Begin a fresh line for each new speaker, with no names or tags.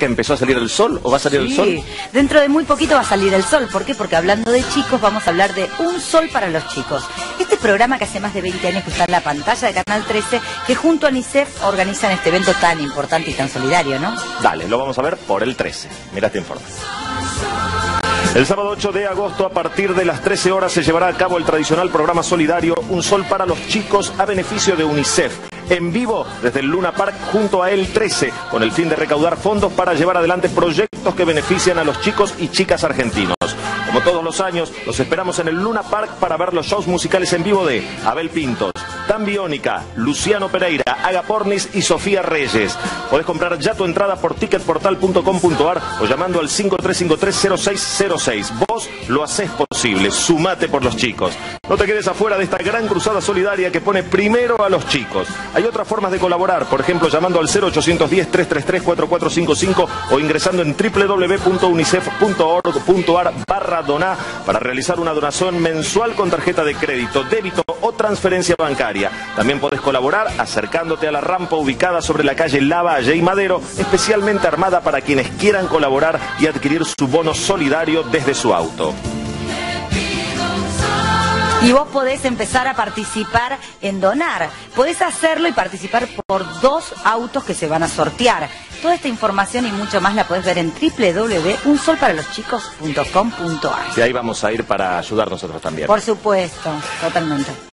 que empezó a salir el sol o va a salir el sol?
Sí, dentro de muy poquito va a salir el sol. ¿Por qué? Porque hablando de chicos, vamos a hablar de Un Sol para los Chicos. Este programa que hace más de 20 años que está en la pantalla de Canal 13, que junto a UNICEF organizan este evento tan importante y tan solidario, ¿no?
Dale, lo vamos a ver por el 13. Mira este informe. El sábado 8 de agosto, a partir de las 13 horas, se llevará a cabo el tradicional programa solidario Un Sol para los Chicos a beneficio de UNICEF. En vivo desde el Luna Park junto a El 13, con el fin de recaudar fondos para llevar adelante proyectos que benefician a los chicos y chicas argentinos. Como todos los años, los esperamos en el Luna Park para ver los shows musicales en vivo de Abel Pintos, Tan Biónica, Luciano Pereira, Aga Pornis y Sofía Reyes. Podés comprar ya tu entrada por ticketportal.com.ar o llamando al 53530606. Vos lo haces posible, sumate por los chicos. No te quedes afuera de esta gran cruzada solidaria que pone primero a los chicos. Hay otras formas de colaborar, por ejemplo llamando al 0810-333-4455 o ingresando en www.unicef.org.ar barra doná para realizar una donación mensual con tarjeta de crédito, débito o transferencia bancaria. También podés colaborar acercándote a la rampa ubicada sobre la calle Lavalle y Madero, especialmente armada para quienes quieran colaborar y adquirir su bono solidario desde su auto.
Y vos podés empezar a participar en donar. Podés hacerlo y participar por dos autos que se van a sortear. Toda esta información y mucho más la podés ver en www.unsolparaloschicos.com.ar.
Y ahí vamos a ir para ayudar nosotros también.
Por supuesto, totalmente.